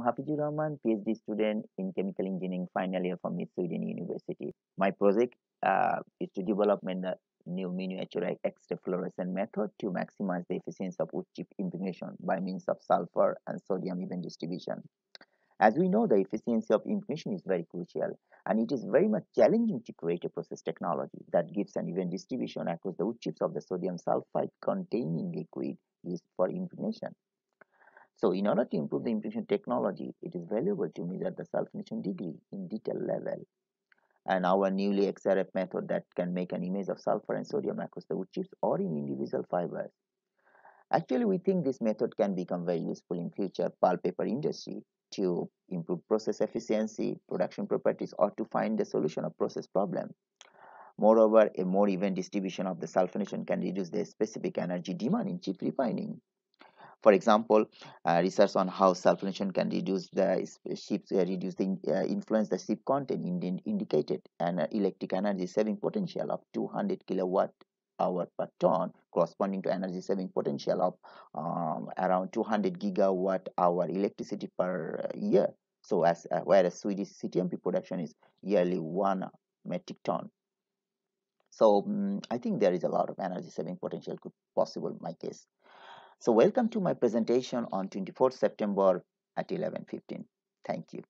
Hafizur Rahman, PhD student in chemical engineering final year from Sweden University. My project uh, is to develop a new miniature X-ray fluorescent method to maximize the efficiency of wood chip impregnation by means of sulfur and sodium even distribution. As we know, the efficiency of impregnation is very crucial and it is very much challenging to create a process technology that gives an even distribution across the wood chips of the sodium sulfide containing liquid used for impregnation. So in order to improve the impregnation technology, it is valuable to measure the sulfonation degree in detail level. And our newly XRF method that can make an image of sulfur and sodium across the wood chips or in individual fibers. Actually, we think this method can become very useful in future pulp paper industry to improve process efficiency, production properties, or to find the solution of process problem. Moreover, a more even distribution of the sulfonation can reduce the specific energy demand in chip refining. For example, uh, research on how sulfonation can reduce the shives, uh, reduce the uh, influence the shive content in, indicated an electric energy saving potential of 200 kilowatt hour per ton corresponding to energy saving potential of um, around 200 gigawatt hour electricity per year. So as uh, whereas swedish ctmp production is yearly one metric ton. So um, i think there is a lot of energy saving potential could possible in my case so welcome to my presentation on 24th September at 11.15. Thank you.